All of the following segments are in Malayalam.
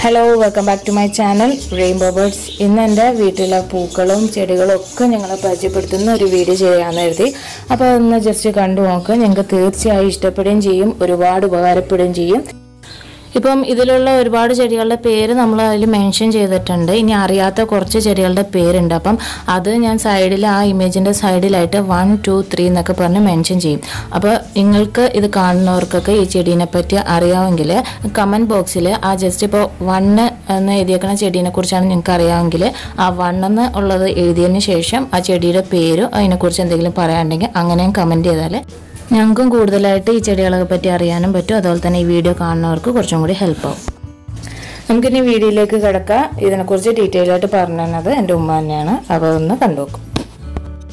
Hello welcome back to my channel Rainbow Birds ഇന്ന് എന്റെ വീട്ടിലെ പൂക്കളും ചെടികളും ഒക്കെ ഞങ്ങളെ പരിചയപ്പെടുത്തുന്ന ഒരു വീഡിയോ ചെയ്യാമെന്ന് എഴുതി അപ്പോൾ ഒന്ന് ജസ്റ്റ് കണ്ടു നോക്കുക ഞങ്ങൾക്ക് തീർച്ചയായും ഇഷ്ടപ്പെടുകയും ചെയ്യും. ഒരുപാട് ഉപകാരപ്പെടുകയും ചെയ്യും. ഇപ്പം ഇതിലുള്ള ഒരുപാട് ചെടികളുടെ പേര് നമ്മൾ അതിൽ മെൻഷൻ ചെയ്തിട്ടുണ്ട്. ഇനി അറിയാത്ത കുറച്ച് ചെടികളുടെ പേരുണ്ട്. അപ്പം അത് ഞാൻ സൈഡിൽ ആ ഇമേജിന്റെ സൈഡിലായിട്ട് വൺ ടു ത്രീ എന്നൊക്കെ പറഞ്ഞ് മെൻഷൻ ചെയ്യും. അപ്പോൾ നിങ്ങൾക്ക് ഇത് കാണുന്നവർക്കൊക്കെ ഈ ചെടീനെ പറ്റി അറിയാമെങ്കിൽ കമന്റ് ബോക്സിൽ ആ ജസ്റ്റ് ഇപ്പോൾ വണ്ണ് എന്ന് എഴുതിയേക്കുന്ന ചെടീനെ കുറിച്ചാണ് നിങ്ങൾക്ക് അറിയാമെങ്കിൽ ആ വണ്ണെന്ന് ഉള്ളത് എഴുതിയതിന് ശേഷം ആ ചെടിയുടെ പേരും അതിനെക്കുറിച്ച് എന്തെങ്കിലും പറയാനുണ്ടെങ്കിൽ അങ്ങനെയും കമന്റ് ചെയ്താൽ ഞങ്ങൾക്കും കൂടുതലായിട്ട് ഈ ചെടികളെ പറ്റി അറിയാനും പറ്റും. അതുപോലെ തന്നെ ഈ വീഡിയോ കാണുന്നവർക്ക് കുറച്ചും കൂടി ഹെൽപ്പ് ആവും. നമുക്കിനി വീഡിയോയിലേക്ക് കിടക്കാം. ഇതിനെക്കുറിച്ച് ഡീറ്റെയിൽ ആയിട്ട് പറഞ്ഞു തന്നത് എന്റെ ഉമ്മ തന്നെയാണ്. അപ്പോൾ ഒന്ന് കണ്ടുനോക്കും.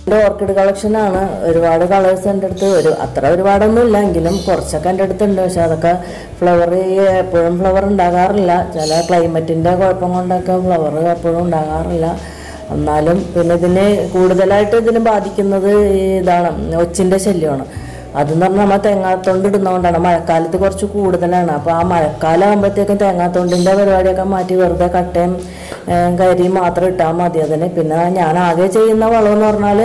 എന്റെ ഓർക്കിഡ് കളക്ഷനാണ് ഒരുപാട് കളേഴ്സ് എന്റെ അടുത്ത് ഒരു അത്ര ഒരുപാടൊന്നും ഇല്ല എങ്കിലും കുറച്ചൊക്കെ എന്റെ അടുത്തുണ്ട്. പക്ഷെ അതൊക്കെ ഫ്ലവർ എപ്പോഴും ഫ്ലവർ ഉണ്ടാകാറില്ല. ചില ക്ലൈമറ്റിന്റെ കുഴപ്പം കൊണ്ടൊക്കെ ഫ്ലവർ എപ്പോഴും ഉണ്ടാകാറില്ല. എന്നാലും പിന്നെ ഇതിനെ കൂടുതലായിട്ട് ഇതിനെ ബാധിക്കുന്നത് ഇതാണ് ഒച്ചിന്റെ ശല്യമാണ്. അതെന്ന് പറഞ്ഞാൽ നമ്മൾ തേങ്ങാത്തോണ്ട് ഇടുന്നതുകൊണ്ടാണ് മഴക്കാലത്ത് കുറച്ച് കൂടുതലാണ്. അപ്പോൾ ആ മഴക്കാലം ആകുമ്പോഴത്തേക്കും തേങ്ങാത്തോണ്ടിന്റെ പരിപാടിയൊക്കെ മാറ്റി വെറുതെ കട്ടയും കരിയും മാത്രം ഇട്ടാൽ മതി അതിന്. പിന്നെ ഞാൻ ആകെ ചെയ്യുന്ന വളം എന്ന് പറഞ്ഞാൽ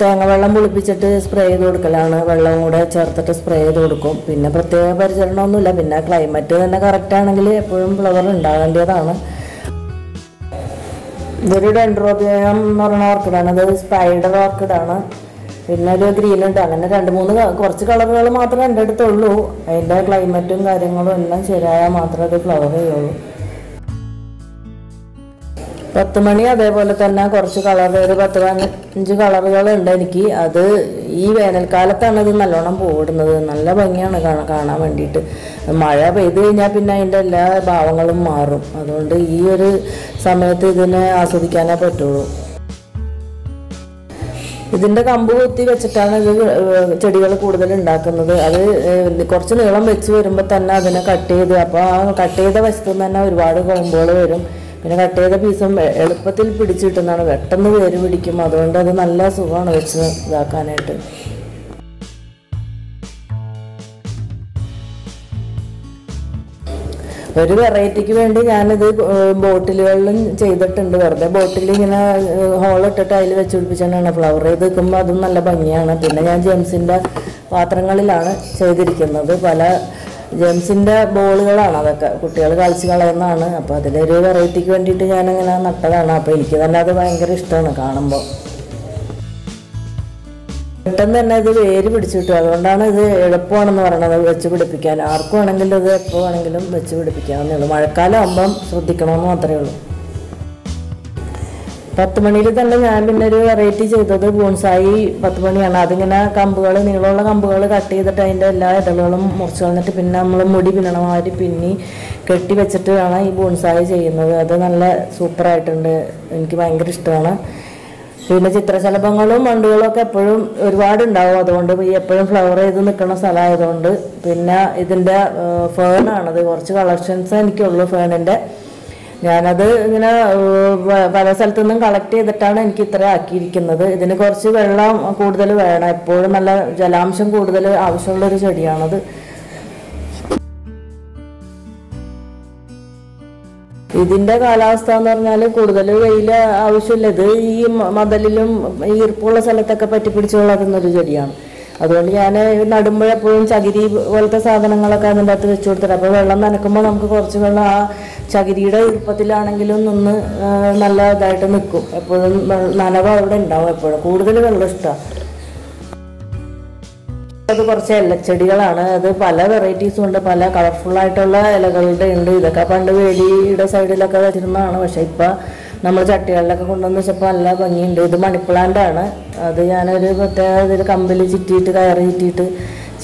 തേങ്ങ വെള്ളം പുളിപ്പിച്ചിട്ട് സ്പ്രേ ചെയ്ത് കൊടുക്കലാണ്. വെള്ളം കൂടെ ചേർത്തിട്ട് സ്പ്രേ ചെയ്ത് കൊടുക്കും. പിന്നെ പ്രത്യേക പരിചരണമൊന്നുമില്ല. പിന്നെ ക്ലൈമറ്റ് തന്നെ കറക്റ്റ് ആണെങ്കിൽ എപ്പോഴും ഫ്ലവർ ഉണ്ടാകേണ്ടതാണ്. ഇതൊരു ഡെൻഡ്രോബിയം എന്ന് പറയുന്ന ഓർക്കിഡാണ് അത് സ്പൈഡർ ഓർക്കിഡാണ് പിന്നെ ഒരു ഗ്രീൻ ഉണ്ട്. അങ്ങനെ രണ്ട് മൂന്ന് കുറച്ച് കളറുകൾ മാത്രമേ എന്റെ അടുത്തുള്ളൂ. അതിന്റെ ക്ലൈമറ്റും കാര്യങ്ങളും എല്ലാം ശരിയായാൽ മാത്രമേ അത് ഫ്ലവർ ചെയ്യുള്ളൂ. പത്ത് മണി അതേപോലെ തന്നെ കുറച്ച് കളർ ഒരു പത്ത് പതിനഞ്ച് കളറുകൾ ഉണ്ട് എനിക്ക്. അത് ഈ വേനൽക്കാലത്താണ് ഇത് നല്ലോണം പൂവിടുന്നത്. നല്ല ഭംഗിയാണ് കാണാൻ കാണാൻ വേണ്ടിയിട്ട്. മഴ പെയ്ത് കഴിഞ്ഞാൽ പിന്നെ അതിന്റെ എല്ലാ ഭാവങ്ങളും മാറും. അതുകൊണ്ട് ഈ ഒരു സമയത്ത് ഇതിനെ ആസ്വദിക്കാനേ പറ്റുള്ളൂ. ഇതിന്റെ കമ്പ് കുത്തി വെച്ചിട്ടാണ് ഇത് ചെടികൾ കൂടുതൽ ഉണ്ടാക്കുന്നത്. അത് കുറച്ച് നീളം വെച്ച് വരുമ്പോൾ തന്നെ അതിനെ കട്ട് ചെയ്ത് അപ്പോൾ ആ കട്ട് ചെയ്ത വശത്തു തന്നെ ഒരുപാട് കൊമ്പുകൾ വരും. പിന്നെ കട്ട് ചെയ്ത പീസും എളുപ്പത്തിൽ പിടിച്ചിട്ടുന്നതാണ് പെട്ടെന്ന് വേര് പിടിക്കും. അതുകൊണ്ട് അത് നല്ല സുഖമാണ് വെച്ച് ഇതാക്കാനായിട്ട്. ഒരു വെറൈറ്റിക്ക് വേണ്ടി ഞാനിത് ബോട്ടിലുകളിലും ചെയ്തിട്ടുണ്ട്. വെറുതെ ബോട്ടിൽ ഇങ്ങനെ ഹോൾ ഇട്ടിട്ട് അതിൽ വെച്ച് പിടിപ്പിച്ചാണ് ഫ്ലവർ ചെയ്ത് നിൽക്കുമ്പോൾ അതും നല്ല ഭംഗിയാണ്. പിന്നെ ഞാൻ ജെംസിന്റെ പാത്രങ്ങളിലാണ് ചെയ്തിരിക്കുന്നത്. പല ജെംസിന്റെ ബോളുകളാണ് അതൊക്കെ. കുട്ടികൾ കളിച്ച് കളയുന്നതാണ്. അപ്പോൾ അതിലൊരു വെറൈറ്റിക്ക് വേണ്ടിയിട്ട് ഞാനിങ്ങനെ നട്ടതാണ്. അപ്പോൾ എനിക്ക് തന്നെ അത് ഭയങ്കര ഇഷ്ടമാണ് കാണുമ്പോൾ പെട്ടെന്ന് തന്നെ ഇത് വേര് പിടിച്ചു കിട്ടും. അതുകൊണ്ടാണ് ഇത് എളുപ്പമാണെന്ന് പറയുന്നത് വെച്ച് പിടിപ്പിക്കാൻ. ആർക്കും ആണെങ്കിലും ഇത് എപ്പോൾ വേണമെങ്കിലും വെച്ച് പിടിപ്പിക്കാവുന്നേ ഉള്ളൂ. മഴക്കാലം ആകുമ്പം ശ്രദ്ധിക്കണമെന്ന് മാത്രമേ ഉള്ളൂ. പത്ത് മണിയിൽ തന്നെ ഞാൻ പിന്നെ ഒരു വെറൈറ്റി ചെയ്തത് ബോൺസായി പത്ത് മണിയാണ്. അതിങ്ങനെ കമ്പുകൾ നീളമുള്ള കമ്പുകൾ കട്ട് ചെയ്തിട്ട് അതിന്റെ എല്ലാ ഇടകളും മുറിച്ച് കളഞ്ഞിട്ട് പിന്നെ നമ്മൾ മുടി പിന്നണമാതിരി പിന്നി കെട്ടി വെച്ചിട്ട് ആണ് ഈ ബോൺസായി ചെയ്യുന്നത്. അത് നല്ല സൂപ്പറായിട്ടുണ്ട്. എനിക്ക് ഭയങ്കര ഇഷ്ടമാണ്. പിന്നെ ചിത്രശലഭങ്ങളും വണ്ടുകളും ഒക്കെ എപ്പോഴും ഒരുപാട് ഉണ്ടാവും അതുകൊണ്ട് ഈ എപ്പോഴും ഫ്ലവർ ചെയ്ത് നിൽക്കുന്ന സ്ഥലമായതുകൊണ്ട് പിന്നെ ഇതിന്റെ ഫേണാണത് കുറച്ച് കളക്ഷൻസ് എനിക്കുള്ളൂ ഫേണിന്റെ ഞാനത് ഇങ്ങനെ പല സ്ഥലത്തു നിന്നും കളക്ട് ചെയ്തിട്ടാണ് എനിക്ക് ഇത്ര ആക്കിയിരിക്കുന്നത്. ഇതിന് കുറച്ച് വെള്ളം കൂടുതൽ വേണം. എപ്പോഴും നല്ല ജലാംശം കൂടുതൽ ആവശ്യമുള്ളൊരു ചെടിയാണത്. ഇതിന്റെ കാലാവസ്ഥ എന്ന് പറഞ്ഞാൽ കൂടുതൽ വെയിൽ ആവശ്യമില്ല. ഇത് ഈ മതലിലും ഈർപ്പുള്ള സ്ഥലത്തൊക്കെ പറ്റി ഒരു ചെടിയാണ്. അതുകൊണ്ട് ഞാൻ നടുമ്പോഴെപ്പോഴും ചകിരി പോലത്തെ സാധനങ്ങളൊക്കെ അതിന്റെ അകത്ത് വെച്ച് കൊടുത്തിട്ട് അപ്പോൾ വെള്ളം നനക്കുമ്പോൾ നമുക്ക് കുറച്ച് വെള്ളം ആ ചകിരിയുടെ ഈർപ്പത്തിലാണെങ്കിലും നിന്ന് നല്ല ഇതായിട്ട് നിൽക്കും എപ്പോഴും നനവ് അവിടെ ഉണ്ടാവും എപ്പോഴും. കൂടുതൽ വെള്ളം ഇഷ്ടമാണ് അത് കുറച്ച് ഇലച്ചെടികളാണ് അത് പല വെറൈറ്റീസും ഉണ്ട്. പല കളർഫുൾ ആയിട്ടുള്ള ഇലകളുടെ ഉണ്ട്. ഇതൊക്കെ പണ്ട് വേലിയുടെ സൈഡിലൊക്കെ വെച്ചിരുന്നതാണ്. പക്ഷെ ഇപ്പൊ നമ്മൾ ചട്ടികളിലൊക്കെ കൊണ്ടുവന്ന് വെച്ചപ്പോൾ നല്ല ഭംഗിയുണ്ട്. ഇത് മണിപ്ലാന്റ് ആണ്. അത് ഞാനൊരു മറ്റേ ഇതിൽ കമ്പിൽ ചുറ്റിയിട്ട് കയറി ചുറ്റിയിട്ട്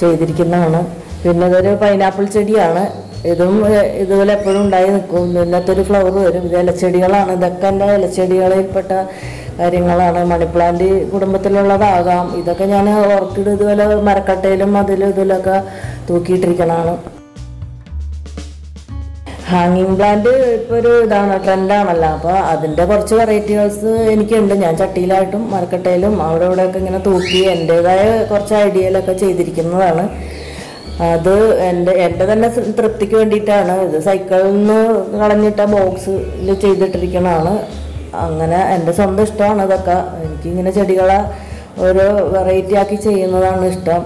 ചെയ്തിരിക്കുന്നതാണ്. പിന്നെ ഇതൊരു പൈനാപ്പിൾ ചെടിയാണ്. ഇതും ഇതുപോലെ എപ്പോഴും ഉണ്ടായി നിൽക്കും. ഒരു ഫ്ലവർ വരും. ഇത് ഇലച്ചെടികളാണ്. ഇതൊക്കെ എന്റെ ഇലച്ചെടികളിൽപ്പെട്ട കാര്യങ്ങളാണ്. മണിപ്ലാന്റ് കുടുംബത്തിലുള്ളതാകാം. ഇതൊക്കെ ഞാൻ ഓർക്കിഡ് ഇതുപോലെ മരക്കട്ടയിലും അതിലും ഇതിലൊക്കെ തൂക്കിയിട്ടിരിക്കണതാണ്. ഹാങ്ങിങ് പ്ലാന്റ് ഇപ്പോൾ ഒരു ഇതാണ് ട്രെൻഡാണല്ലോ അപ്പോൾ അതിന്റെ കുറച്ച് വെറൈറ്റികൾസ് എനിക്കുണ്ട്. ഞാൻ ചട്ടിയിലായിട്ടും മരക്കട്ടയിലും അവിടെ ഇവിടെയൊക്കെ ഇങ്ങനെ തൂക്കി എന്റേതായ കുറച്ച് ഐഡിയയിലൊക്കെ ചെയ്തിരിക്കുന്നതാണ്. അത് എന്റെ എന്റെ തന്നെ തൃപ്തിക്ക് വേണ്ടിയിട്ടാണ്. ഇത് സൈക്കിളിൽ നിന്ന് കളഞ്ഞിട്ട ബോക്സിൽ ചെയ്തിട്ടിരിക്കണതാണ്. അങ്ങനെ എന്റെ സ്വന്തം ഇഷ്ടമാണ് ഇതൊക്കെ എനിക്കിങ്ങനെ ചെടികളെ ഒരു വെറൈറ്റി ആക്കി ചെയ്യുന്നതാണ് ഇഷ്ടം.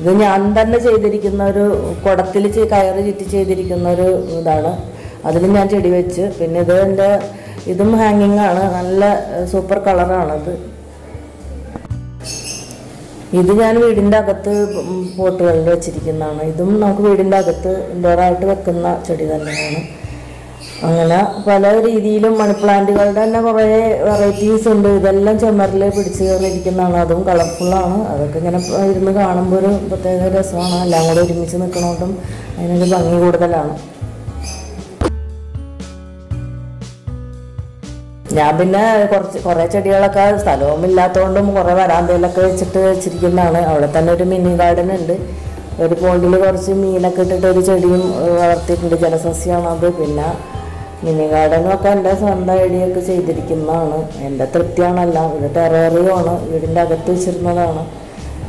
ഇത് ഞാൻ തന്നെ ചെയ്തിരിക്കുന്ന ഒരു കുടത്തിൽ കയറ് ചുറ്റി ചെയ്തിരിക്കുന്ന ഒരു ഇതാണ്. അതിലും ഞാൻ ചെടി വെച്ച്. പിന്നെ ഇത് എന്റെ ഇതും ഹാങ്ങിങ് ആണ്. നല്ല സൂപ്പർ കളറാണത് ഇത് ഞാൻ വീടിന്റെ അകത്ത് പോട്ടുകളിൽ വെച്ചിരിക്കുന്നതാണ്. ഇതും നമുക്ക് വീടിന്റെ അകത്ത് ഇൻഡോറായിട്ട് വെക്കുന്ന ചെടി തന്നെയാണ്. അങ്ങനെ പല രീതിയിലും മണി പ്ലാന്റുകളുടെ തന്നെ കുറേ വെറൈറ്റീസ് ഉണ്ട്. ഇതെല്ലാം ചുമരിൽ പിടിച്ച് കയറിയിരിക്കുന്നതാണ് അതും കളർഫുള്ളാണ് അതൊക്കെ ഇങ്ങനെ ഇരുന്ന് കാണുമ്പോൾ ഒരു പ്രത്യേക രസമാണ്. എല്ലാം കൂടെ ഒരുമിച്ച് നിൽക്കണോണ്ടും അതിനൊരു ഭംഗി കൂടുതലാണ്. ഞാൻ പിന്നെ കുറച്ച് കുറേ ചെടികളൊക്കെ സ്ഥലവും ഇല്ലാത്തതുകൊണ്ടും കുറേ വരാന്തയിലൊക്കെ വെച്ചിട്ട് വെച്ചിരിക്കുന്നതാണ്. അവിടെ തന്നെ ഒരു മിനി ഗാർഡൻ ഉണ്ട്. ഒരു പോണ്ടിൽ കുറച്ച് മീനൊക്കെ ഇട്ടിട്ട് ഒരു ചെടിയും വളർത്തിയിട്ടുണ്ട്. ജലസസ്യമാണത് പിന്നെ മിനി ഗാർഡനൊക്കെ എന്റെ സ്വന്തം ഐഡിയൊക്കെ ചെയ്തിരിക്കുന്നതാണ്. എന്റെ തൃപ്തിയാണല്ല. ഇത് ടെററിയുമാണ് വീടിന്റെ അകത്ത് വെച്ചിരുന്നതാണ്.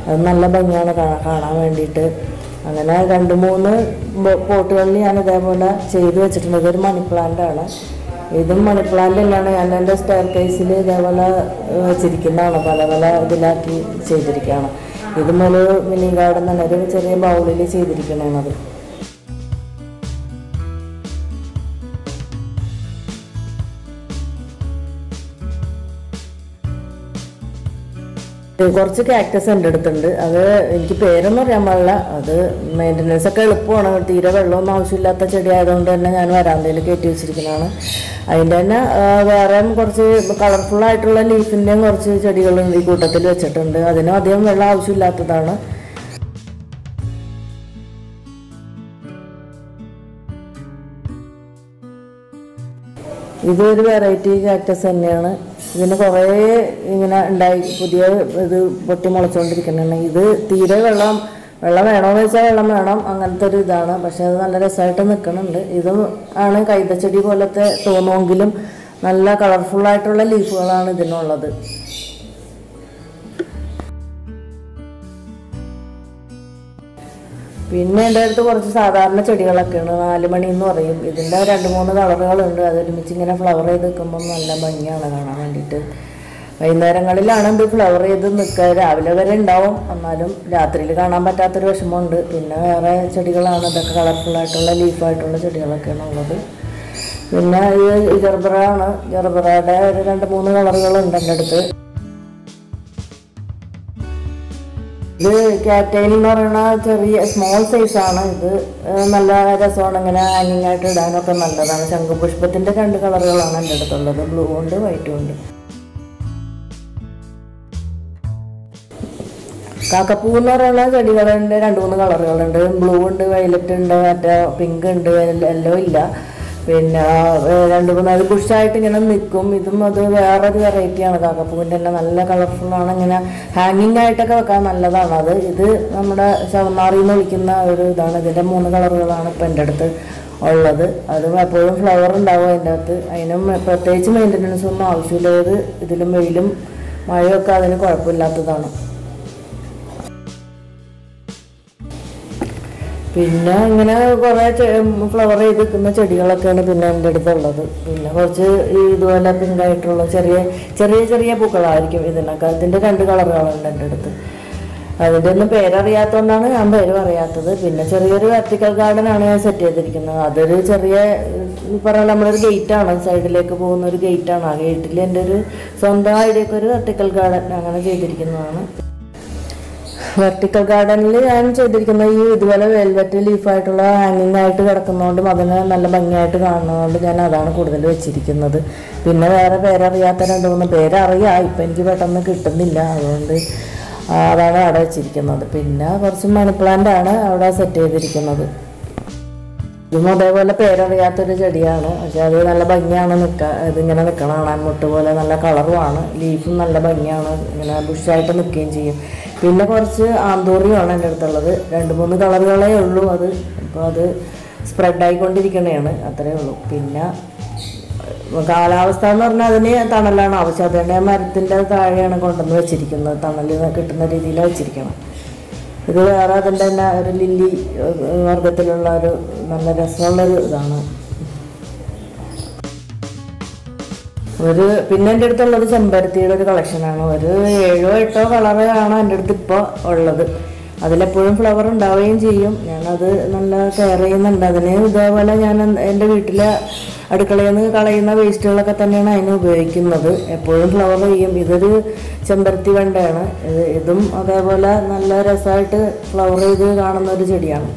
അത് നല്ല ഭംഗിയാണ് കാണാൻ വേണ്ടിയിട്ട്. അങ്ങനെ രണ്ട് മൂന്ന് പോട്ടുകളിൽ ഞാൻ ഇതേപോലെ ചെയ്തു വെച്ചിട്ടുണ്ട്. ഇതൊരു മണി പ്ലാന്റാണ് ഇതും മണി തന്നെയാണ്. ഞാൻ എന്റെ സ്റ്റെയർ കേസിൽ ഇതേപോലെ വെച്ചിരിക്കുന്നതാണ്. പല പല ഇതിലാക്കി ചെയ്തിരിക്കുകയാണ്. ഇതും ഒരു മിനി ഗാർഡൻ തന്നെ ഒരു ചെറിയ ബൗളിൽ ചെയ്തിരിക്കണത് കുറച്ച് ക്യാക്ടസ് എന്റെ അടുത്തുണ്ട്. അത് എനിക്ക് പേരൊന്നും അറിയാൻ പാടില്ല. അത് മെയിന്റനൻസ് ഒക്കെ എളുപ്പമാണ്. തീരെ വെള്ളമൊന്നും ആവശ്യമില്ലാത്ത ചെടി ആയതുകൊണ്ട് തന്നെ ഞാൻ വരാന്തയിൽ കയറ്റി വെച്ചിരിക്കുന്നതാണ്. അതിന്റെ തന്നെ വേറെ കുറച്ച് കളർഫുൾ ആയിട്ടുള്ള ലീഫിന്റെയും കുറച്ച് ചെടികൾ ഈ കൂട്ടത്തിൽ വെച്ചിട്ടുണ്ട്. അതിനും അധികം വെള്ളം ആവശ്യമില്ലാത്തതാണ്. ഇതൊരു വെറൈറ്റി കാക്ടസ് തന്നെയാണ്. ഇതിന് കുറേ ഇങ്ങനെ ഉണ്ടായി. പുതിയ ഇത് പൊട്ടി മുളച്ചുകൊണ്ടിരിക്കുന്നതാണ് ഇത് തീരെ വെള്ളം വെള്ളം വേണമെന്ന് വെച്ചാൽ വെള്ളം വേണം. അങ്ങനത്തെ ഒരു ഇതാണ്. പക്ഷെ അത് നല്ല രസമായിട്ട് നിൽക്കുന്നുണ്ട് ഇതും ആണ് കൈതച്ചെടി പോലത്തെ തോന്നുമെങ്കിലും നല്ല കളർഫുള്ളായിട്ടുള്ള ലീഫുകളാണ് ഇതിനുള്ളത്. പിന്നെ എന്റെ അടുത്ത് കുറച്ച് സാധാരണ ചെടികളൊക്കെയാണ്. നാലുമണി എന്ന് പറയും. ഇതിന്റെ രണ്ട് മൂന്ന് കളറുകളുണ്ട്. അതൊരുമിച്ച് ഇങ്ങനെ ഫ്ലവർ ചെയ്ത് നിൽക്കുമ്പോൾ നല്ല ഭംഗിയാണ് കാണാൻ വേണ്ടിയിട്ട്. വൈകുന്നേരങ്ങളിലാണ് ഇത് ഫ്ലവർ ചെയ്ത് നിൽക്കുക. രാവിലെ വരെ ഉണ്ടാവും. എന്നാലും രാത്രിയിൽ കാണാൻ പറ്റാത്തൊരു വിഷമമുണ്ട്. പിന്നെ വേറെ ചെടികളാണ്. ഇതൊക്കെ കളർഫുള്ളായിട്ടുള്ള ലീഫായിട്ടുള്ള ചെടികളൊക്കെയാണ് ഉള്ളത്. പിന്നെ ഇത് ജർബറാണ് ജർബറയുടെ ഒരു രണ്ട് മൂന്ന് കളറുകളുണ്ട് എന്റെ അടുത്ത്. ഇത് കാറ്റൈൽ എന്ന് പറയുന്ന ചെറിയ സ്മോൾ സൈസ് ആണ്. ഇത് നല്ല രസമാണ്. ഇങ്ങനെ ഹാങ്ങിങ് ആയിട്ട് ഇടാനൊക്കെ നല്ലതാണ്. ശംഖുപുഷ്പത്തിന്റെ രണ്ട് കളറുകളാണ് എന്റെ അടുത്തുള്ളത്. ബ്ലൂ ഉണ്ട് വൈറ്റും ഉണ്ട്. കാക്കപ്പൂ എന്ന് പറയുന്ന ചെടികളുണ്ട്. രണ്ട് മൂന്ന് കളറുകളുണ്ട് ബ്ലൂ ഉണ്ട് വയലറ്റ് ഉണ്ട് മറ്റേ പിങ്ക് ഉണ്ട് യെല്ലോ ഇല്ല. പിന്നെ രണ്ട് മൂന്ന് അത് ബുഷായിട്ട് ഇങ്ങനെ നിൽക്കും ഇതും അത് വേറൊരു വെറൈറ്റിയാണ് കാക്കപ്പൂവിന്റെ തന്നെ നല്ല കളർഫുള്ളാണ് ഇങ്ങനെ ഹാങ്ങിങ് ആയിട്ടൊക്കെ വെക്കാൻ നല്ലതാണ്. അത് ഇത് നമ്മുടെ ശവന്നാറി എന്ന് വിളിക്കുന്ന ഒരു ഇതാണ്. ഇതിന്റെ മൂന്ന് കളറുകളാണ് ഇപ്പം എന്റെ അടുത്ത് ഉള്ളത്. അതും എപ്പോഴും ഫ്ലവർ ഉണ്ടാവും അതിന്റെ അകത്ത്. അതിനും പ്രത്യേകിച്ച് മെയിന്റനൻസ് ഒന്നും ആവശ്യമില്ല. ഇതിലും വെയിലും മഴയൊക്കെ അതിന് കുഴപ്പമില്ലാത്തതാണ്. പിന്നെ ഇങ്ങനെ കുറേ ഫ്ലവർ ചെയ്ത് നിൽക്കുന്ന ചെടികളൊക്കെയാണ് പിന്നെ എന്റെ അടുത്തുള്ളത്. പിന്നെ കുറച്ച് ഇതുപോലെ പിങ്കായിട്ടുള്ള ചെറിയ ചെറിയ ചെറിയ പൂക്കളായിരിക്കും ഇതിനൊക്കെ അതിന്റെ രണ്ട് കളറുകളുണ്ട് എന്റെ അടുത്ത്. അതിന്റെ ഒന്നും പേരറിയാത്തതുകൊണ്ടാണ് ഞാൻ പേര് പറയാത്തത്. പിന്നെ ചെറിയൊരു വെർട്ടിക്കൽ ഗാർഡൻ ആണ് ഞാൻ സെറ്റ് ചെയ്തിരിക്കുന്നത്. അതൊരു ചെറിയ ഈ പറഞ്ഞ നമ്മളൊരു ഗേറ്റാണ് സൈഡിലേക്ക് പോകുന്ന ഒരു ഗേറ്റാണ് ആ ഗേറ്റിൽ എന്റെ ഒരു സ്വന്തമായിട്ടൊക്കെ ഒരു വെർട്ടിക്കൽ ഗാർഡൻ അങ്ങനെ ചെയ്തിരിക്കുന്നതാണ്. വെർട്ടിക്കൽ ഗാർഡനിൽ ഞാൻ ചെയ്തിരിക്കുന്ന ഈ ഇതുപോലെ വെൽവെറ്റ് ലീഫായിട്ടുള്ള ഹാങ്ങിങ് ആയിട്ട് കിടക്കുന്നതുകൊണ്ടും അതിന് നല്ല ഭംഗിയായിട്ട് കാണുന്നതുകൊണ്ട് ഞാൻ അതാണ് കൂടുതൽ വെച്ചിരിക്കുന്നത്. പിന്നെ വേറെ പേരറിയാത്ത രണ്ട് മൂന്ന് പേരറിയാം. ഇപ്പം എനിക്ക് പെട്ടെന്ന് കിട്ടുന്നില്ല. അതുകൊണ്ട് അതാണ് അവിടെ വെച്ചിരിക്കുന്നത്. പിന്നെ കുറച്ച് മണി ആണ് അവിടെ സെറ്റ് ചെയ്തിരിക്കുന്നത്. ഇതും അതേപോലെ പേരറിയാത്തൊരു ചെടിയാണ്. പക്ഷെ അത് നല്ല ഭംഗിയാണ് നിൽക്കുക ഇതിങ്ങനെ നിൽക്കണം കാണാൻ. മുട്ട് പോലെ നല്ല കളറുമാണ് ലീഫും നല്ല ഭംഗിയാണ്. ഇങ്ങനെ ബുഷായിട്ട് നിൽക്കുകയും ചെയ്യും. പിന്നെ കുറച്ച് ആന്തൂറിയാണ് എന്റെ അടുത്തുള്ളത്. രണ്ട് മൂന്ന് കളറുകളേ ഉള്ളൂ അത്. അപ്പോൾ അത് സ്പ്രെഡായിക്കൊണ്ടിരിക്കണതാണ് അത്രേ ഉള്ളൂ. പിന്നെ കാലാവസ്ഥ എന്ന് പറഞ്ഞാൽ അതിന് തണലാണ്. ആവശ്യം അത് തന്നെ മരത്തിന്റെ താഴെയാണ് കൊണ്ടുവന്ന് വെച്ചിരിക്കുന്നത്. തണൽ കിട്ടുന്ന രീതിയിലാണ് വെച്ചിരിക്കണം ഇത് വേറെ അതിന്റെ തന്നെ ഒരു ലില്ലി വർഗത്തിലുള്ള ഒരു നല്ല രസമുള്ളൊരു ഇതാണ്. ഒരു പിന്നെ എന്റെ അടുത്തുള്ളത് ചെമ്പരത്തിയുടെ ഒരു കളക്ഷനാണ് ഒരു ഏഴോ എട്ടോ കളറാണ് എന്റെ അടുത്ത് ഇപ്പോൾ ഉള്ളത്. അതിലെപ്പോഴും ഫ്ലവർ ഉണ്ടാവുകയും ചെയ്യും. ഞാനത് നല്ല കെയർ ചെയ്യുന്നുണ്ട്. അതിന് ഇതേപോലെ ഞാൻ എന്റെ വീട്ടിലെ അടുക്കളയിൽ നിന്ന് കളയുന്ന വേസ്റ്റുകളൊക്കെ തന്നെയാണ് അതിന് ഉപയോഗിക്കുന്നത്. എപ്പോഴും ഫ്ലവർ ചെയ്യും. ഇതൊരു ചെമ്പരത്തി വെണ്ടയാണ്. ഇത് ഇതും അതേപോലെ നല്ല രസമായിട്ട് ഫ്ലവർ ചെയ്ത് കാണുന്ന ഒരു ചെടിയാണ്.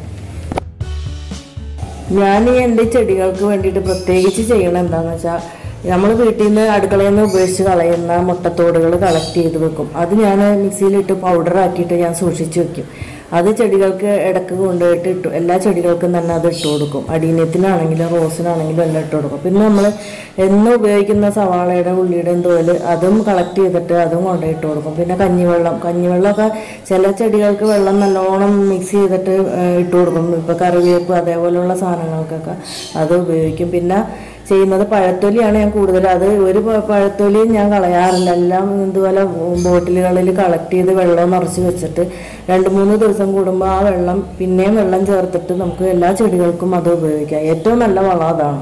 ഞാൻ എന്റെ ചെടികൾക്ക് വേണ്ടിയിട്ട് പ്രത്യേകിച്ച് ചെയ്യണം എന്താണെന്ന് വെച്ചാൽ നമ്മൾ വീട്ടിൽ നിന്ന് അടുക്കളയിൽ നിന്ന് ഉപയോഗിച്ച് കളയുന്ന മുട്ടത്തോടുകൾ കളക്ട് ചെയ്ത് വെക്കും. അത് ഞാൻ മിക്സിയിലിട്ട് പൗഡർ ആക്കിയിട്ട് ഞാൻ സൂക്ഷിച്ച് വെക്കും. അത് ചെടികൾക്ക് ഇടയ്ക്ക് കൊണ്ടുപോയിട്ട് ഇട്ടു. എല്ലാ ചെടികൾക്കും തന്നെ അത് ഇട്ട് കൊടുക്കും. അടീനത്തിനാണെങ്കിലും റോസിനാണെങ്കിലും എല്ലാം ഇട്ട് കൊടുക്കും. പിന്നെ നമ്മൾ എന്നും ഉപയോഗിക്കുന്ന സവാളയുടെ ഉള്ളിയുടെയും തോൽ അതും കളക്ട് ചെയ്തിട്ട് അതും കൊണ്ടുപോയി ഇട്ട് കൊടുക്കും. പിന്നെ കഞ്ഞിവെള്ളം. കഞ്ഞിവെള്ളമൊക്കെ ചില ചെടികൾക്ക് വെള്ളം നല്ലോണം മിക്സ് ചെയ്തിട്ട് ഇട്ട് കൊടുക്കും. ഇപ്പോൾ കറിവേപ്പ് അതേപോലെയുള്ള സാധനങ്ങൾക്കൊക്കെ അത് ഉപയോഗിക്കും. പിന്നെ ചെയ്യുന്നത് പഴത്തൊലിയാണ് ഞാൻ കൂടുതൽ അത് ഒരു പഴത്തൊലിയും ഞാൻ കളയാറില്ല. എല്ലാം ഇതുപോലെ ബോട്ടിലുകളിൽ കളക്ട് ചെയ്ത് വെള്ളം നിറച്ച് വെച്ചിട്ട് രണ്ട് മൂന്ന് ദിവസം കൂടുമ്പോൾ ആ വെള്ളം പിന്നെയും വെള്ളം ചേർത്തിട്ട് നമുക്ക് എല്ലാ ചെടികൾക്കും അത് ഉപയോഗിക്കാം. ഏറ്റവും നല്ല വളം അതാണ്.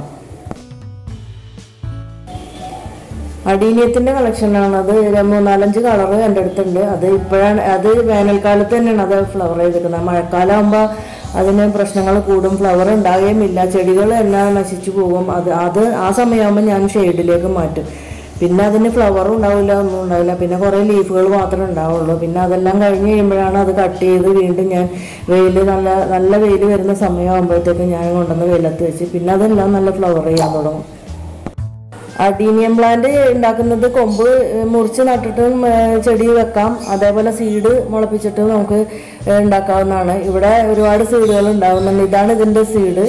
അടീനിയത്തിന്റെ കളക്ഷനാണ് അത് മൂന്നാലഞ്ച് കളർ എന്റെ അടുത്തുണ്ട്. അത് ഇപ്പോഴാണ് അത് വേനൽക്കാലത്ത് തന്നെയാണ് അത് ഫ്ലവർ ചെയ്തിരിക്കുന്നത്. മഴക്കാലം ആകുമ്പോൾ അതിന് പ്രശ്നങ്ങൾ കൂടും ഫ്ലവർ ഉണ്ടാകുകയുമില്ല ചെടികൾ എല്ലാം നശിച്ചു പോകും. അത് അത് ആ സമയമാകുമ്പോൾ ഞാൻ ഷെയ്ഡിലേക്ക് മാറ്റും. പിന്നെ അതിന് ഫ്ലവറും ഉണ്ടാവില്ല ഒന്നും ഉണ്ടാവില്ല. പിന്നെ കുറേ ലീഫുകൾ മാത്രമേ ഉണ്ടാവുള്ളൂ. പിന്നെ അതെല്ലാം കഴിഞ്ഞ് കഴിയുമ്പോഴാണ് അത് കട്ട് ചെയ്ത് വീണ്ടും ഞാൻ വെയിൽ നല്ല നല്ല വെയിൽ വരുന്ന സമയമാകുമ്പോഴത്തേക്കും ഞാൻ കൊണ്ടുവന്ന് വെയിലത്ത് വെച്ച് പിന്നെ അതെല്ലാം നല്ല ഫ്ലവർ ചെയ്യാൻ തുടങ്ങും. അഡീനിയം പ്ലാന്റ് ഉണ്ടാക്കുന്നത് കൊമ്പ് മുറിച്ച് നട്ടിട്ടും ചെടി വെക്കാം. അതേപോലെ സീഡ് മുളപ്പിച്ചിട്ടും നമുക്ക് ഉണ്ടാക്കാവുന്നതാണ്. ഇവിടെ ഒരുപാട് സീഡുകൾ ഉണ്ടാകുന്നുണ്ട് ഇതാണ് ഇതിന്റെ സീഡ്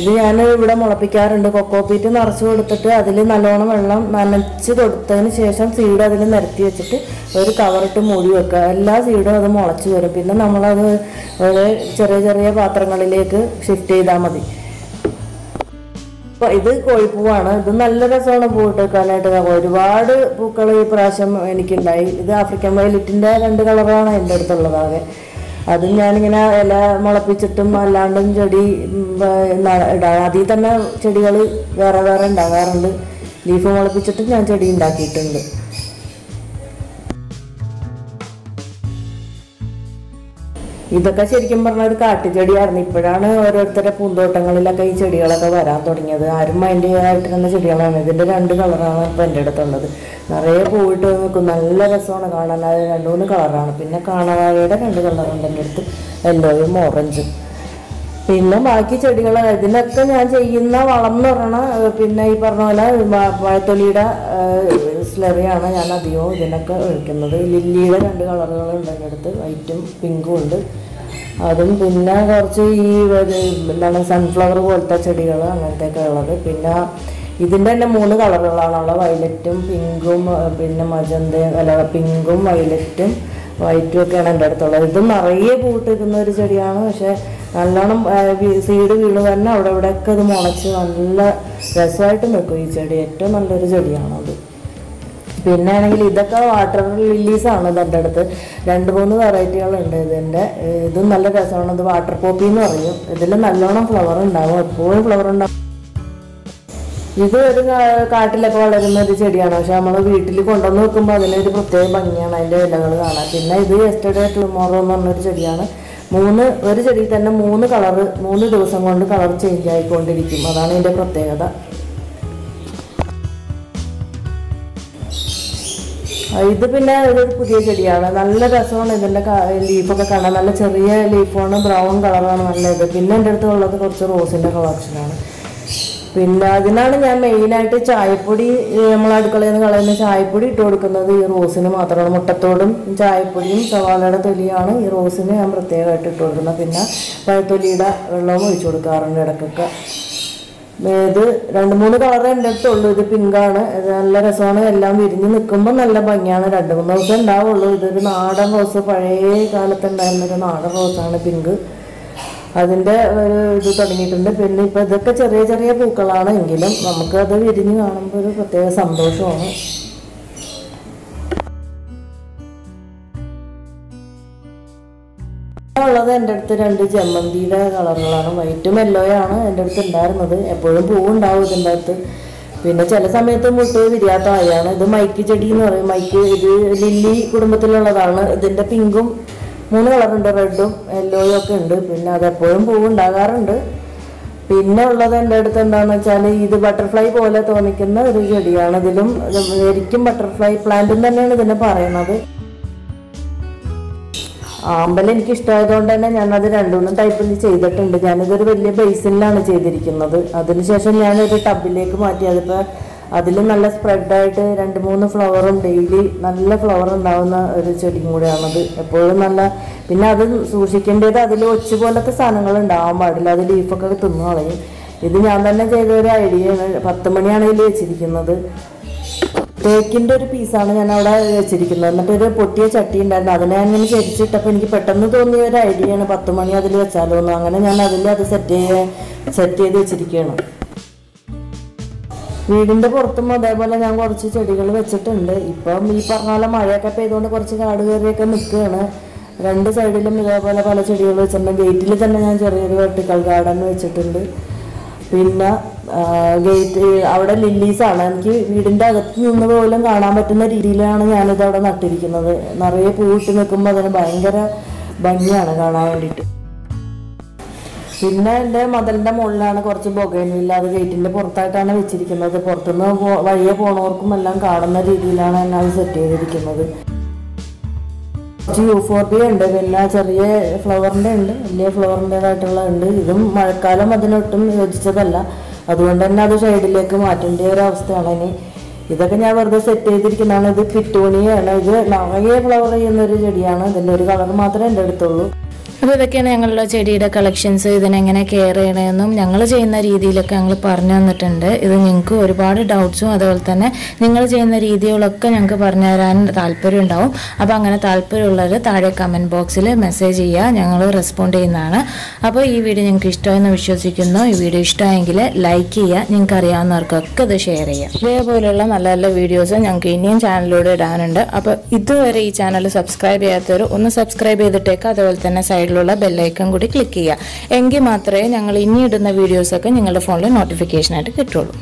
ഇത് ഞാൻ ഇവിടെ മുളപ്പിക്കാറുണ്ട്. കൊക്കോപ്പീറ്റ് നിറച്ച് കൊടുത്തിട്ട് അതിൽ നല്ലോണം വെള്ളം നനച്ച് കൊടുത്തതിന് ശേഷം സീഡ് അതിൽ നിരത്തി വെച്ചിട്ട് ഒരു കവറിട്ട് മൂടി വെക്കുക. എല്ലാ സീഡും അത് മുളച്ച് വരും. പിന്നെ നമ്മളത് ചെറിയ ചെറിയ പാത്രങ്ങളിലേക്ക് ഷിഫ്റ്റ് ചെയ്താൽ മതി. അപ്പൊ ഇത് കോഴിപ്പൂവാണ് ഇത് നല്ല രസമാണ് പൂവിട്ട് വെക്കാനായിട്ട്. ഒരുപാട് പൂക്കൾ ഈ പ്രാവശ്യം എനിക്കുണ്ടായി. ഇത് ആഫ്രിക്കൻ വയലറ്റിന്റെ രണ്ട് കളറാണ് എന്റെ അടുത്തുള്ളതാകെ. അതും ഞാനിങ്ങനെ ഇല മുളപ്പിച്ചിട്ടും അല്ലാണ്ടും ചെടി ഇടാ- അതിൽ തന്നെ ചെടികൾ വേറെ വേറെ ഉണ്ടാകാറുണ്ട്. ലീഫ് മുളപ്പിച്ചിട്ടും ഞാൻ ചെടി ഉണ്ടാക്കിയിട്ടുണ്ട്. ഇതൊക്കെ ശരിക്കും പറഞ്ഞ ഒരു കാട്ടുചെടിയായിരുന്നു. ഇപ്പോഴാണ് ഓരോരുത്തരുടെ പൂന്തോട്ടങ്ങളിലൊക്കെ ഈ ചെടികളൊക്കെ വരാൻ തുടങ്ങിയത്. ആരും മൈൻഡ് തന്നെ ചെടികളാണ്. ഇതിന്റെ രണ്ട് കളറാണ് ഇപ്പോൾ എന്റെ അടുത്തുള്ളത്. നിറയെ പൂവിട്ട് നിൽക്കും. നല്ല രസമാണ് കാണാൻ. അത് രണ്ട് മൂന്ന് കളറാണ്. പിന്നെ കാണാവാഴയുടെ രണ്ട് കളറുണ്ട് എന്റെ അടുത്ത്. യെല്ലോയും ഓറഞ്ചും പിന്നെ ബാക്കി ചെടികൾ ഇതിനൊക്കെ ഞാൻ ചെയ്യുന്ന വളം എന്ന് പറഞ്ഞാൽ പിന്നെ ഈ പറഞ്ഞ പോലെ പഴത്തൊലിയുടെ സ്ലറിയാണ് ഞാൻ അധികവും ഇതിനൊക്കെ ഒഴിക്കുന്നത്. ലില്ലിയുടെ രണ്ട് കളറുകളുണ്ട് എന്റെ അടുത്ത്. വൈറ്റും പിങ്കും ഉണ്ട്. അതും പിന്നെ കുറച്ച് ഈ എന്താണ് സൺഫ്ലവർ പോലത്തെ ചെടികൾ അങ്ങനത്തെയൊക്കെ ഉള്ളത്. പിന്നെ ഇതിന്റെ തന്നെ മൂന്ന് കളറുകളാണുള്ളത് വയലറ്റും പിങ്കും പിന്നെ മജന്ത അല്ല പിങ്കും വയലറ്റും വൈറ്റും ഒക്കെയാണ് എന്റെ അടുത്തുള്ളത്. ഇത് നിറയെ പൂട്ടിരിക്കുന്ന ഒരു ചെടിയാണ്. പക്ഷേ നല്ലോണം സീഡ് വീണ് തന്നെ അവിടെ ഇവിടെയൊക്കെ ഇത് മുളച്ച് നല്ല രസമായിട്ട് നിൽക്കും ഈ ചെടി. ഏറ്റവും നല്ലൊരു ചെടിയാണ് അത്. പിന്നെ ആണെങ്കിൽ ഇതൊക്കെ വാട്ടർ റിലീസാണ് ഇതിന്റെ അടുത്ത്. രണ്ട് മൂന്ന് വെറൈറ്റികളുണ്ട് ഇതിന്റെ. ഇതും നല്ല രസമാണ്. ഇത് വാട്ടർ പോപ്പി എന്ന് പറയും. ഇതിൽ നല്ലോണം ഫ്ലവർ ഉണ്ടാവും. എപ്പോഴും ഫ്ലവർ ഉണ്ടാവും. ഇത് ഒരു കാട്ടിലൊക്കെ വളരുന്ന ഒരു ചെടിയാണ്. പക്ഷെ നമ്മൾ വീട്ടിൽ കൊണ്ടുവന്ന് വെക്കുമ്പോൾ അതിനൊരു പ്രത്യേക ഭംഗിയാണ് അതിന്റെ ഇലകൾ കാണാൻ. പിന്നെ ഇത് എസ്റ്റർഡേ ടുമോറോ എന്ന് പറഞ്ഞൊരു ചെടിയാണ്. മൂന്ന് ഒരു ചെടിയിൽ തന്നെ മൂന്ന് കളറ് മൂന്ന് ദിവസം കൊണ്ട് കളർ ചേഞ്ച് ആയിക്കൊണ്ടിരിക്കും. അതാണ് ഇതിന്റെ പ്രത്യേകത. ഇത് പിന്നെ ഒരു പുതിയ ചെടിയാണ്. നല്ല രസമാണ് ഇതിന്റെ ലീഫൊക്കെ കാണാൻ. നല്ല ചെറിയ ലീഫാണ് ബ്രൗൺ കളറാണ് നല്ല ഇത്. പിന്നെ എന്റെ അടുത്ത് ഉള്ളത് കുറച്ച് റോസിന്റെ കളക്ഷനാണ് പിന്നെ അതിനാണ് ഞാൻ മെയിനായിട്ട് ചായപ്പൊടി നമ്മൾ അടുക്കളയിൽ നിന്ന് കളയുന്ന ചായപ്പൊടി ഇട്ട് കൊടുക്കുന്നത്. ഈ റോസിന് മാത്രമാണ്. മുട്ടത്തോടും ചായപ്പൊടിയും സവാളയുടെ തൊലിയാണ് ഈ റോസിന് ഞാൻ പ്രത്യേകമായിട്ട് ഇട്ട് കൊടുക്കുന്നത്. പിന്നെ പഴത്തൊലിയുടെ വെള്ളവും ഒഴിച്ചു കൊടുക്കാറുണ്ട് ഇടയ്ക്കൊക്കെ. ഇത് രണ്ട് മൂന്ന് കളർ എന്റെ അടുത്തുള്ളൂ ഇത് പിങ്കാണ് നല്ല രസമാണ്. എല്ലാം വിരിഞ്ഞ് നിൽക്കുമ്പോൾ നല്ല ഭംഗിയാണ്. രണ്ട് മൂന്ന് ദിവസം ഉണ്ടാവുള്ളൂ. ഇതൊരു നാടൻ റോസ് പഴയ കാലത്ത് ഉണ്ടായിരുന്നൊരു നാടൻ റോസാണ് പിങ്ക് അതിന്റെ ഒരു ഇത് തുടങ്ങിയിട്ടുണ്ട്. പിന്നെ ഇപ്പം ഇതൊക്കെ ചെറിയ ചെറിയ പൂക്കളാണ് എങ്കിലും നമുക്കത് വിരിഞ്ഞ് കാണുമ്പോൾ ഒരു പ്രത്യേക സന്തോഷമാണ്. ഉള്ളത് എന്റെ അടുത്ത് രണ്ട് ജമന്തിയുടെ കളറുകളാണ്. വൈറ്റും യെല്ലോയാണ് എന്റെ അടുത്ത് ഉണ്ടായിരുന്നത് എപ്പോഴും പൂവുണ്ടാവും ഇതിന്റെ അടുത്ത് പിന്നെ ചില സമയത്ത് മുട്ട് വിരിയാത്ത ആയാണ് ഇത് മൈക്ക് ചെടി എന്ന് പറയും. മൈക്ക് ഇത് ലില്ലി കുടുംബത്തിലുള്ളതാണ്. ഇതിന്റെ പിങ്കും മൂന്ന് കളറുണ്ട്. റെഡും യെല്ലോയും ഒക്കെ ഉണ്ട്. പിന്നെ അതെപ്പോഴും പൂവുണ്ടാകാറുണ്ട്. പിന്നെ ഉള്ളത് എന്റെ അടുത്ത് എന്താണെന്ന് വെച്ചാൽ ഇത് ബട്ടർഫ്ലൈ പോലെ തോന്നിക്കുന്ന ഒരു ചെടിയാണ്. ഇതിലും ഇത് ശരിക്കും ബട്ടർഫ്ലൈ പ്ലാന്റും തന്നെയാണ് ഇതിനെ പറയുന്നത്. ആമ്പൽ എനിക്ക് ഇഷ്ടമായതുകൊണ്ട് തന്നെ ഞാനത് രണ്ടുമൂന്ന് ടൈപ്പിൽ ചെയ്തിട്ടുണ്ട്. ഞാനിതൊരു വലിയ ബേസിനിലാണ് ചെയ്തിരിക്കുന്നത്. അതിനുശേഷം ഞാനൊരു ടബിലേക്ക് മാറ്റി. അതിപ്പോൾ അതിൽ നല്ല സ്പ്രെഡായിട്ട് രണ്ട് മൂന്ന് ഫ്ലവറും ഡെയിലി നല്ല ഫ്ലവർ ഉണ്ടാവുന്ന ഒരു ചെടിയും കൂടെയാണത്. എപ്പോഴും നല്ല പിന്നെ അത് സൂക്ഷിക്കേണ്ടത് അതിൽ ഒച്ച പോലത്തെ സാധനങ്ങൾ ഉണ്ടാവാൻ പാടില്ല അത് ലീഫൊക്കെ തിന്നു കളയും. ഇത് ഞാൻ തന്നെ ചെയ്ത ഒരു ഐഡിയയാണ് പത്ത് മണിയാണ് ഇതിൽ വെച്ചിരിക്കുന്നത്. തേക്കിന്റെ ഒരു പീസാണ് ഞാൻ അവിടെ വെച്ചിരിക്കുന്നത്. എന്നിട്ട് ഒരു പൊട്ടിയ ചട്ടി ഉണ്ടായിരുന്നു. അതിനെ ഞാൻ ഇങ്ങനെ ചരിച്ചിട്ടപ്പോൾ എനിക്ക് പെട്ടെന്ന് തോന്നിയ ഒരു ഐഡിയയാണ് പത്ത് മണി അതിൽ വെച്ചാലോ എന്ന്. അങ്ങനെ ഞാൻ അതിൽ അത് സെറ്റ് ചെയ്ത് സെറ്റ് ചെയ്ത് വെച്ചിരിക്കുകയാണ്. വീടിന്റെ പുറത്തും അതേപോലെ ഞാൻ കുറച്ച് ചെടികൾ വെച്ചിട്ടുണ്ട്. ഇപ്പം ഈ പറഞ്ഞ പോലെ മഴയൊക്കെ പെയ്തുകൊണ്ട് കുറച്ച് കാട് കയറിയൊക്കെ നിൽക്കുകയാണ്. രണ്ട് സൈഡിലും ഇതേപോലെ പല ചെടികൾ വെച്ചിട്ടുണ്ട്. ഗേറ്റിൽ തന്നെ ഞാൻ ചെറിയൊരു വെർട്ടിക്കൽ ഗാർഡൻ വെച്ചിട്ടുണ്ട്. പിന്നെ ഗേറ്റ് അവിടെ ലില്ലീസാണ്. എനിക്ക് വീടിന്റെ അകത്ത് നിന്ന് പോലും കാണാൻ പറ്റുന്ന രീതിയിലാണ് ഞാനിത് അവിടെ നട്ടിരിക്കുന്നത്. നിറയെ പൂവിട്ട് നിൽക്കുമ്പോൾ അതിന് ഭയങ്കര ഭംഗിയാണ് കാണാൻ വേണ്ടിയിട്ട്. പിന്നെ എന്റെ മതിലിന്റെ മുകളിലാണ് കുറച്ച് പുകയില്ല അത് ഗേറ്റിന്റെ പുറത്തായിട്ടാണ് വെച്ചിരിക്കുന്നത്. പുറത്തുനിന്ന് വഴിയെ പോണവർക്കും എല്ലാം കാണുന്ന രീതിയിലാണ് എന്നെ അത് സെറ്റ് ചെയ്തിരിക്കുന്നത്. കുറച്ച് യൂഫോർബിയ ഉണ്ട്. പിന്നെ ചെറിയ ഫ്ലവറിന്റെ ഉണ്ട്. വലിയ ഫ്ലവറിന്റെതായിട്ടുള്ള ഉണ്ട് ഇതും മഴക്കാലം അതിനൊട്ടും യോജിച്ചതല്ല. അതുകൊണ്ട് തന്നെ അത് സൈഡിലേക്ക് മാറ്റേണ്ട ഒരു അവസ്ഥയാണ് ഇനി. ഇതൊക്കെ ഞാൻ വെറുതെ സെറ്റ് ചെയ്തിരിക്കുന്നതാണ്. ഇത് പിറ്റൂണിയാണ് ഇത് നിറയെ ഫ്ലവർ ചെയ്യുന്ന ഒരു ചെടിയാണ്. ഇതിന്റെ ഒരു കളർ മാത്രമേ എന്റെ അടുത്തുള്ളൂ. അപ്പോൾ ഇതൊക്കെയാണ് ഞങ്ങളുടെ ചെടിയുടെ കളക്ഷൻസ് ഇതിനെങ്ങനെ കെയർ ചെയ്യണമെന്നും ഞങ്ങൾ ചെയ്യുന്ന രീതിയിലൊക്കെ ഞങ്ങൾ പറഞ്ഞു തന്നിട്ടുണ്ട്. ഇത് നിങ്ങൾക്ക് ഒരുപാട് ഡൗട്ട്സും അതുപോലെ തന്നെ നിങ്ങൾ ചെയ്യുന്ന രീതികളൊക്കെ ഞങ്ങൾക്ക് പറഞ്ഞു തരാൻ താല്പര്യം ഉണ്ടാവും. അപ്പോൾ അങ്ങനെ താല്പര്യമുള്ളവർ താഴെ കമന്റ് ബോക്സിൽ മെസ്സേജ് ചെയ്യുക ഞങ്ങൾ റെസ്പോണ്ട് ചെയ്യുന്നതാണ്. അപ്പോൾ ഈ വീഡിയോ നിങ്ങൾക്ക് ഇഷ്ടമായെന്ന് വിശ്വസിക്കുന്നു. ഈ വീഡിയോ ഇഷ്ടമായെങ്കിൽ ലൈക്ക് ചെയ്യുക. നിങ്ങൾക്ക് അറിയാവുന്നവർക്കൊക്കെ ഇത് ഷെയർ ചെയ്യുക. ഇതേപോലെയുള്ള നല്ല നല്ല വീഡിയോസ് ഞങ്ങൾക്ക് ഇനിയും ചാനലിലൂടെ ഇടാനുണ്ട്. അപ്പോൾ ഇതുവരെ ഈ ചാനൽ സബ്സ്ക്രൈബ് ചെയ്യാത്തവർ ഒന്ന് സബ്സ്ക്രൈബ് ചെയ്തിട്ടേക്ക്. അതുപോലെ തന്നെ സൈഡിലുള്ള ബെല്ലൈക്കൺ കൂടി ക്ലിക്ക് ചെയ്യുക. എങ്കിൽ മാത്രമേ ഞങ്ങൾ ഇനി ഇടുന്ന വീഡിയോസൊക്കെ നിങ്ങളുടെ ഫോണിൽ നോട്ടിഫിക്കേഷനായിട്ട് കിട്ടുള്ളൂ.